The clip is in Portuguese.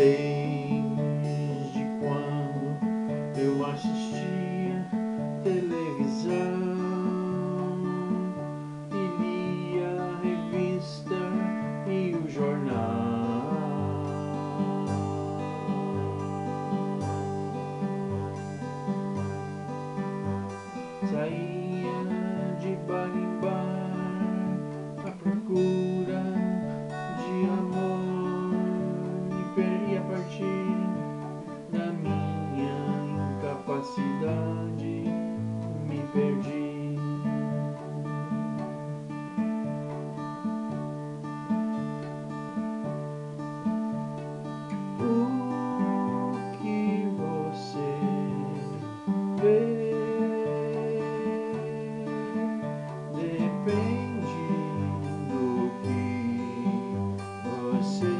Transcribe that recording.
tem viver. Dependendo do que você